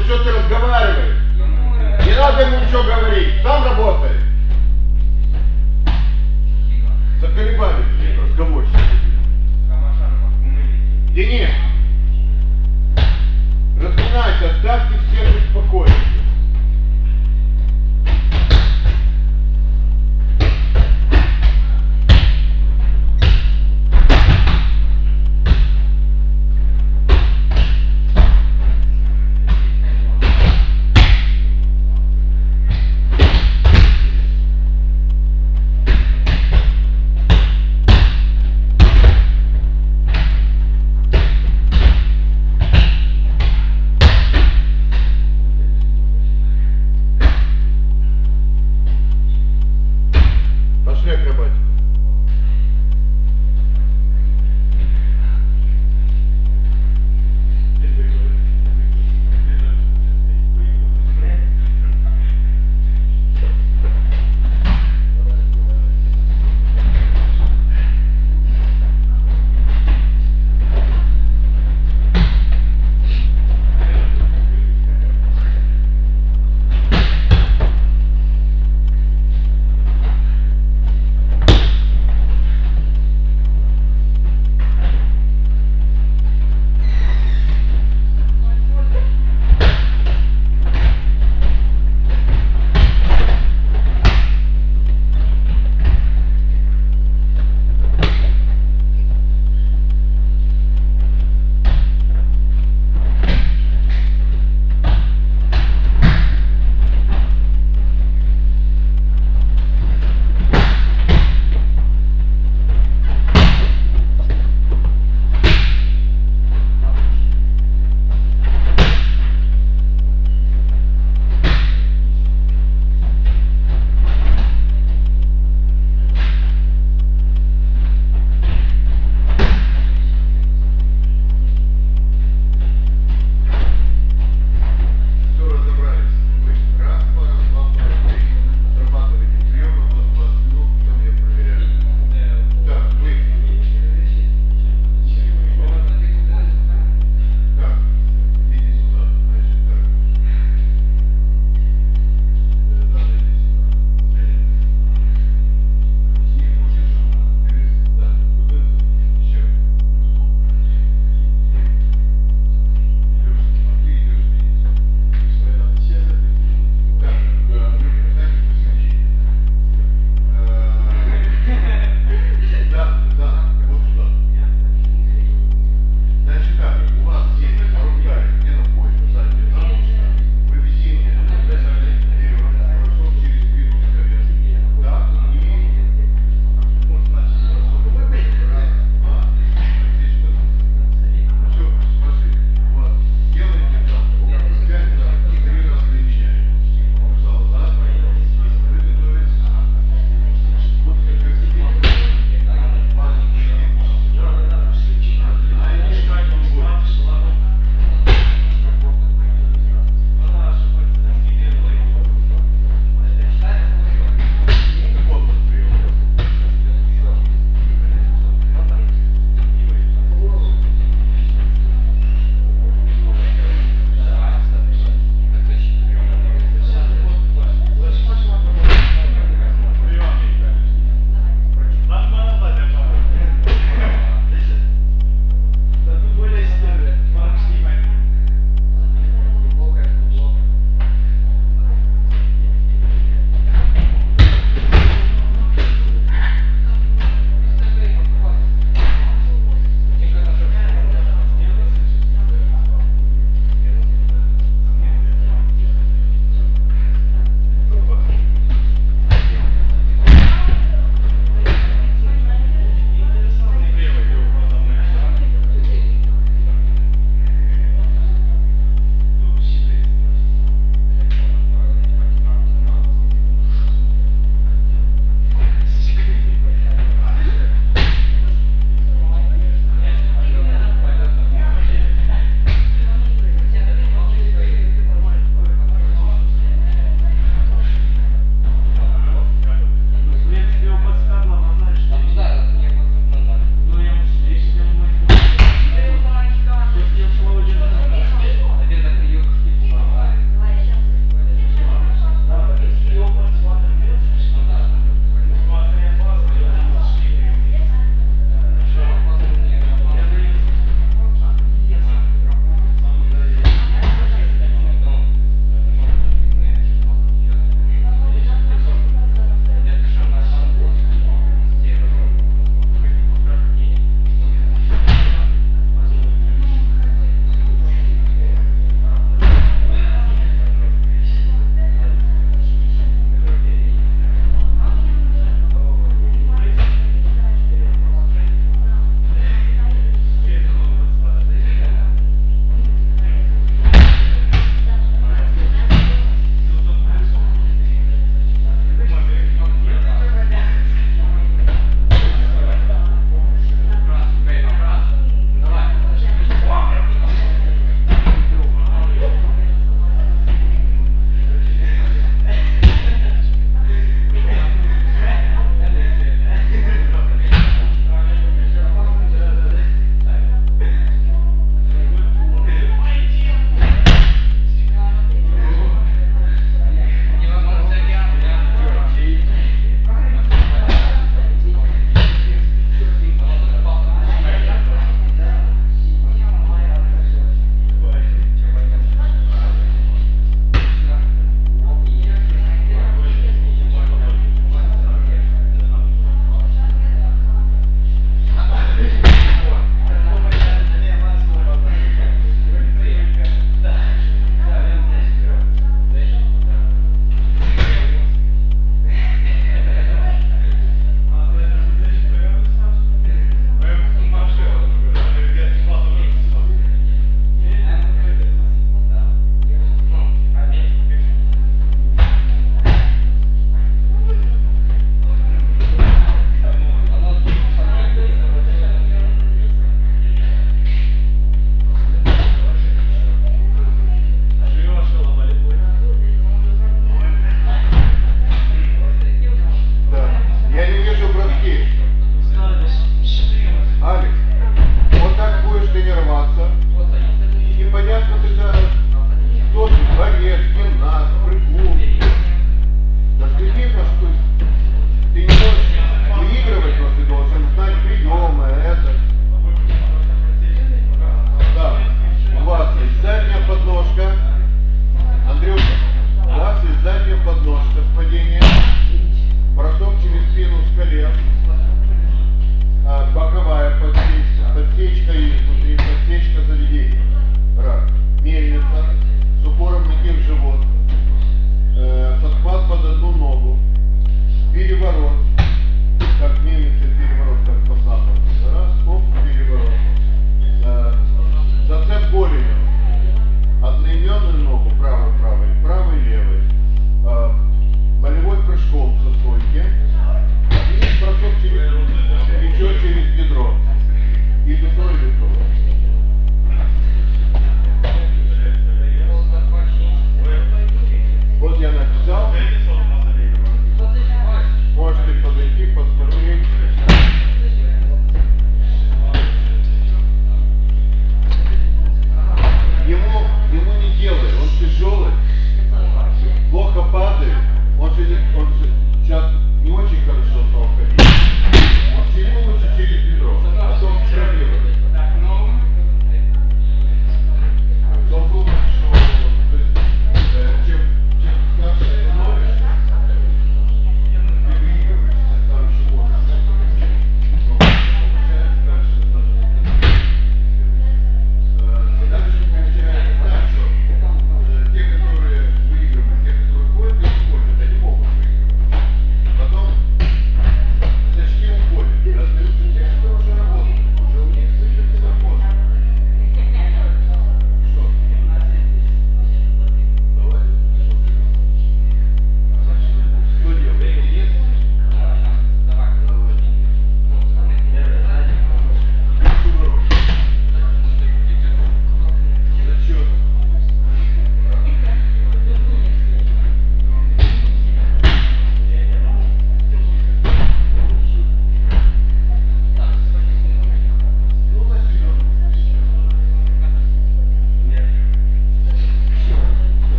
вот что ты разговариваешь? Не надо ему ничего говорить, сам работает. Заколебали разговорщики. Денис, разминайся, оставьте всех в покое.